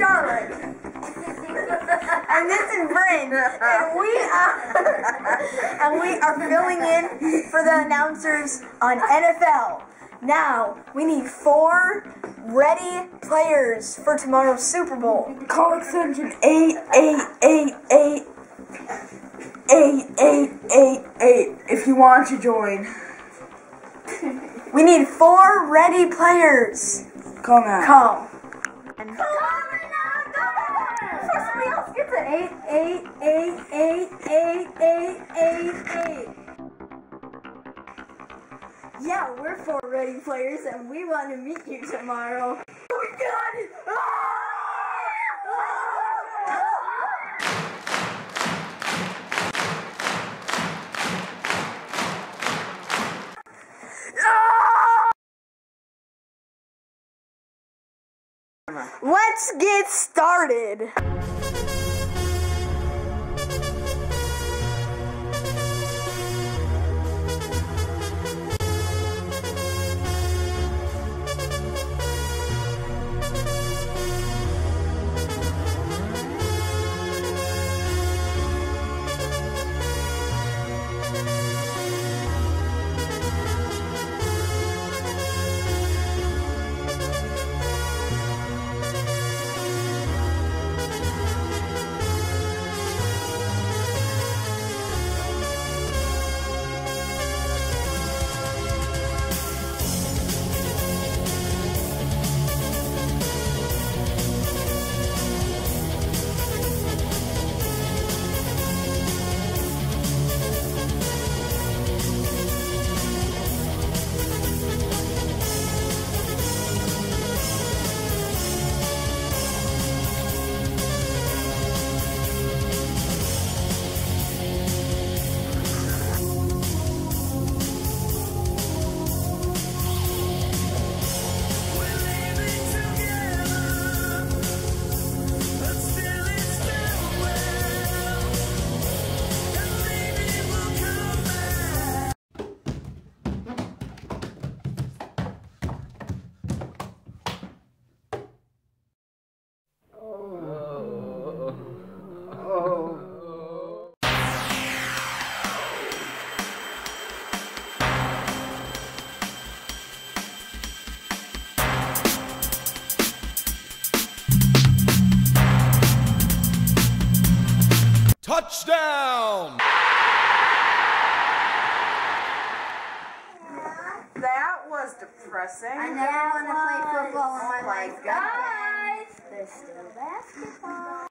Aaron. and this is Bryn. And we are and we are filling in for the announcers on NFL. Now, we need four ready players for tomorrow's Super Bowl. Call extension 8888 8888 if you want to join. We need four ready players. Call now. Come. Before somebody else gets it. Eight, eight, eight, eight, eight, eight, eight, eight. Yeah, we're four ready players and we want to meet you tomorrow. We got it! Let's get started. Touchdown! That was depressing. I never want to play football in my oh my life. Guys, there's still basketball.